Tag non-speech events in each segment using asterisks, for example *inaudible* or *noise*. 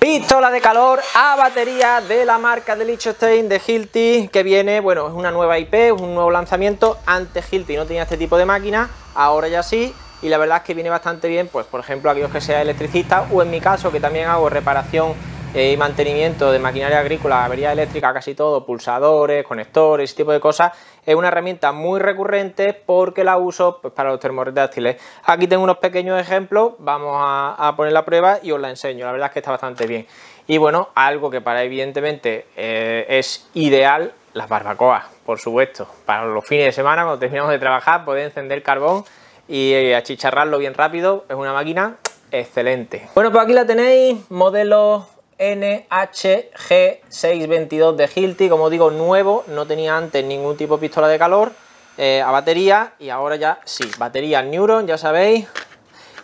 Pistola de calor a batería de la marca de de Hilti que viene, bueno, es una nueva IP, es un nuevo lanzamiento. Antes Hilti no tenía este tipo de máquina, ahora ya sí. Y la verdad es que viene bastante bien, pues por ejemplo, aquellos que sean electricistas o en mi caso que también hago reparación y mantenimiento de maquinaria agrícola, avería eléctrica, casi todo, pulsadores, conectores, ese tipo de cosas, es una herramienta muy recurrente porque la uso pues, para los termorretráctiles. Aquí tengo unos pequeños ejemplos, vamos a, poner la prueba y os la enseño, la verdad es que está bastante bien. Y bueno, algo que para evidentemente eh, es ideal, las barbacoas, por supuesto. Para los fines de semana, cuando terminamos de trabajar, poder encender carbón y eh, achicharrarlo bien rápido, es una máquina excelente. Bueno, pues aquí la tenéis, modelo NHG622 de Hilti, como digo, nuevo, no tenía antes ningún tipo de pistola de calor eh, a batería y ahora ya sí, batería Neuron, ya sabéis.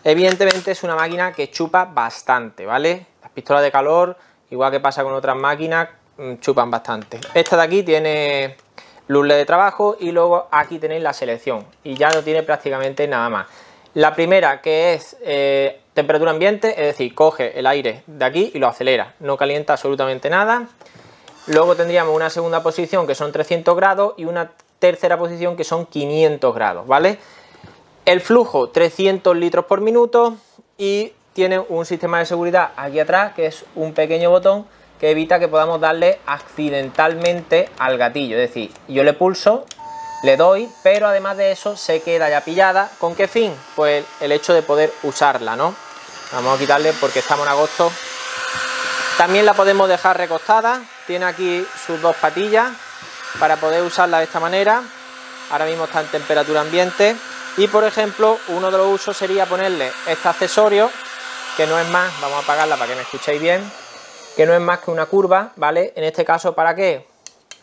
Evidentemente es una máquina que chupa bastante, ¿vale? Las pistolas de calor, igual que pasa con otras máquinas, mm, chupan bastante. Esta de aquí tiene luz de trabajo y luego aquí tenéis la selección y ya no tiene prácticamente nada más. La primera que es eh, temperatura ambiente, es decir, coge el aire de aquí y lo acelera, no calienta absolutamente nada. Luego tendríamos una segunda posición que son 300 grados y una tercera posición que son 500 grados, ¿vale? El flujo 300 litros por minuto y tiene un sistema de seguridad aquí atrás que es un pequeño botón que evita que podamos darle accidentalmente al gatillo, es decir, yo le pulso, le doy, pero además de eso se queda ya pillada. ¿Con qué fin? Pues el hecho de poder usarla, ¿no? Vamos a quitarle porque estamos en agosto. También la podemos dejar recostada. Tiene aquí sus dos patillas para poder usarla de esta manera. Ahora mismo está en temperatura ambiente. Y por ejemplo, uno de los usos sería ponerle este accesorio, que no es más, vamos a apagarla para que me escuchéis bien, que no es más que una curva, ¿vale? En este caso, ¿para qué?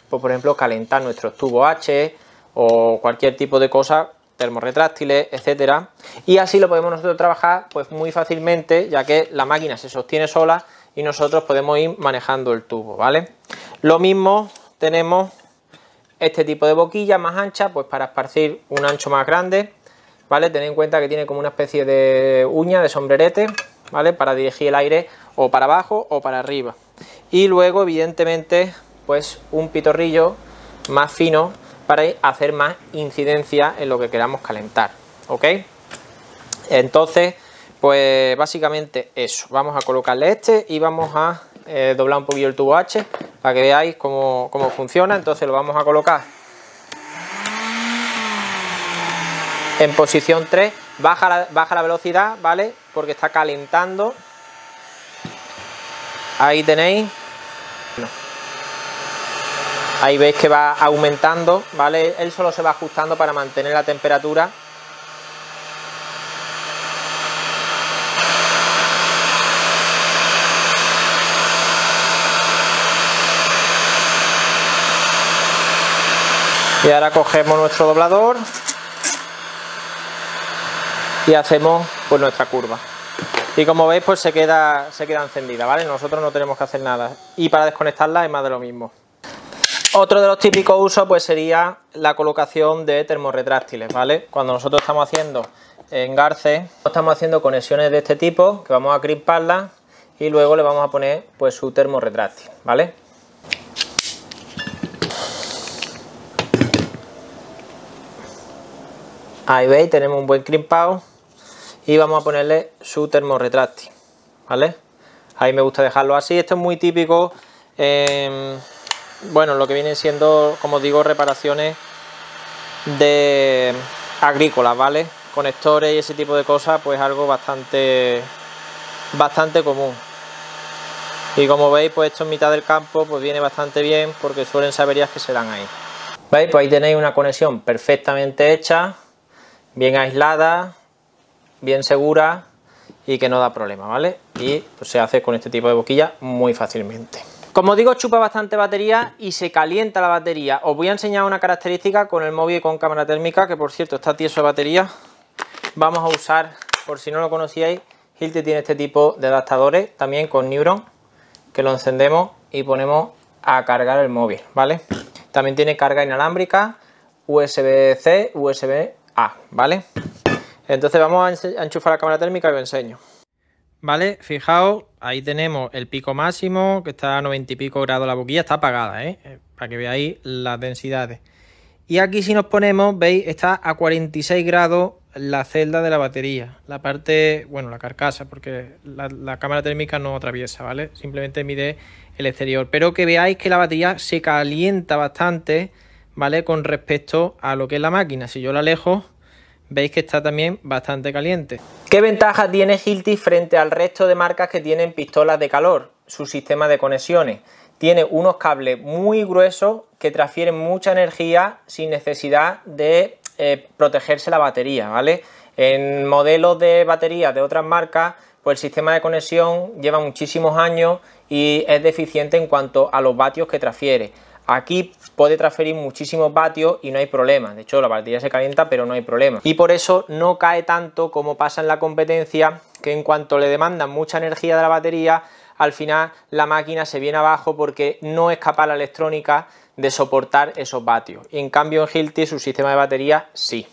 Pues por ejemplo, calentar nuestros tubos H o cualquier tipo de cosa termorretráctiles, etcétera, y así lo podemos nosotros trabajar pues muy fácilmente, ya que la máquina se sostiene sola y nosotros podemos ir manejando el tubo, ¿vale? Lo mismo tenemos este tipo de boquilla más ancha, pues para esparcir un ancho más grande, ¿vale? Tened en cuenta que tiene como una especie de uña, de sombrerete, ¿vale? Para dirigir el aire o para abajo o para arriba. Y luego, evidentemente, pues un pitorrillo más fino para hacer más incidencia en lo que queramos calentar, ¿ok? Entonces, pues básicamente eso, vamos a colocarle este y vamos a eh, doblar un poquillo el tubo H para que veáis cómo, funciona, entonces lo vamos a colocar en posición 3, baja la, baja la velocidad, ¿vale? Porque está calentando, ahí tenéis, Ahí veis que va aumentando, ¿vale? Él solo se va ajustando para mantener la temperatura. Y ahora cogemos nuestro doblador y hacemos pues nuestra curva. Y como veis pues se queda, se queda encendida, ¿vale? Nosotros no tenemos que hacer nada. Y para desconectarla es más de lo mismo. Otro de los típicos usos pues sería la colocación de termorretráctiles, ¿vale? Cuando nosotros estamos haciendo engarce, estamos haciendo conexiones de este tipo, que vamos a crisparlas y luego le vamos a poner pues su termorretráctil, ¿vale? Ahí veis, tenemos un buen crimpado y vamos a ponerle su termorretráctil, ¿vale? Ahí me gusta dejarlo así, esto es muy típico bueno, lo que vienen siendo, como digo, reparaciones de agrícolas, ¿vale? Conectores y ese tipo de cosas, pues algo bastante, bastante común. Y como veis, pues esto en mitad del campo, pues viene bastante bien porque suelen saberías que se dan ahí. ¿Veis? Pues ahí tenéis una conexión perfectamente hecha, bien aislada, bien segura y que no da problema, ¿vale? Y pues, se hace con este tipo de boquilla muy fácilmente. Como digo, chupa bastante batería y se calienta la batería. Os voy a enseñar una característica con el móvil con cámara térmica, que por cierto está tieso de batería. Vamos a usar, por si no lo conocíais, Hilti tiene este tipo de adaptadores, también con Neuron, que lo encendemos y ponemos a cargar el móvil, ¿vale? También tiene carga inalámbrica, USB-C, USB-A, ¿vale? Entonces vamos a enchufar la cámara térmica y os enseño. ¿Vale? Fijaos, ahí tenemos el pico máximo, que está a 90 y pico grados la boquilla, está apagada, ¿eh? ¿eh? Para que veáis las densidades. Y aquí si nos ponemos, veis, está a 46 grados la celda de la batería, la parte, bueno, la carcasa, porque la, cámara térmica no atraviesa, ¿vale? Simplemente mide el exterior. Pero que veáis que la batería se calienta bastante, ¿vale? Con respecto a lo que es la máquina. Si yo la alejo, veis que está también bastante caliente. ¿Qué ventaja tiene Hilti frente al resto de marcas que tienen pistolas de calor? Su sistema de conexiones. Tiene unos cables muy gruesos que transfieren mucha energía sin necesidad de eh, protegerse la batería, ¿vale? En modelos de baterías de otras marcas, pues el sistema de conexión lleva muchísimos años y es deficiente en cuanto a los vatios que transfiere. Aquí puede transferir muchísimos vatios y no hay problema. De hecho, la batería se calienta, pero no hay problema. Y por eso no cae tanto como pasa en la competencia, que en cuanto le demandan mucha energía de la batería, al final la máquina se viene abajo porque no es capaz la electrónica de soportar esos vatios. En cambio en Hilti su sistema de batería sí.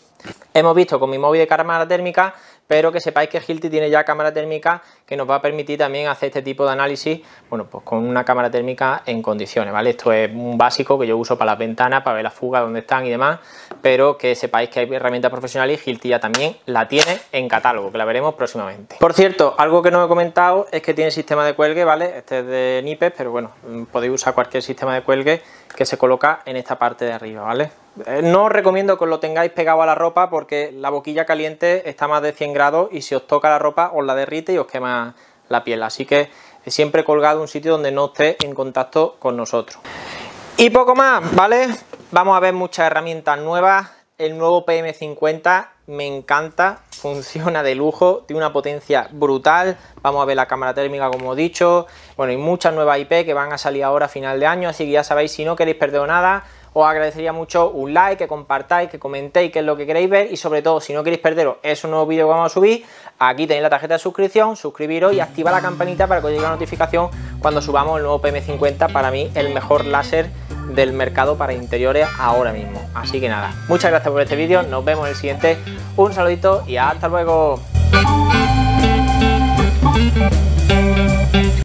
Hemos visto con mi móvil de cámara térmica pero que sepáis que Hilti tiene ya cámara térmica que nos va a permitir también hacer este tipo de análisis, bueno, pues con una cámara térmica en condiciones, ¿vale? Esto es un básico que yo uso para las ventanas, para ver las fugas, dónde están y demás, pero que sepáis que hay herramientas profesionales y Hilti ya también la tiene en catálogo, que la veremos próximamente. Por cierto, algo que no he comentado es que tiene sistema de cuelgue, ¿vale? Este es de Nipes, pero bueno, podéis usar cualquier sistema de cuelgue que se coloca en esta parte de arriba, ¿vale? Eh, no os recomiendo que lo tengáis pegado a la ropa porque la boquilla caliente está más de 100 grados y si os toca la ropa os la derrite y os quema la piel. Así que siempre colgado un sitio donde no esté en contacto con nosotros. Y poco más, ¿vale? Vamos a ver muchas herramientas nuevas. El nuevo PM50 me encanta, *laughs* funciona de lujo, tiene una potencia brutal. Vamos a ver la cámara térmica como he dicho. Bueno, y muchas nuevas IP que van a salir ahora a final de año, así que ya sabéis, si no queréis perder nada, os agradecería mucho un like, que compartáis, que comentéis qué es lo que queréis ver y sobre todo si no queréis perderos esos nuevos vídeos que vamos a subir, aquí tenéis la tarjeta de suscripción, suscribiros y activa la campanita para que os llegue la notificación cuando subamos el nuevo PM50, para mí el mejor láser del mercado para interiores ahora mismo. Así que nada, muchas gracias por este vídeo, nos vemos en el siguiente, un saludito y hasta luego.